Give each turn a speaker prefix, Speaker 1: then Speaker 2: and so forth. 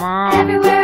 Speaker 1: Mom. Everywhere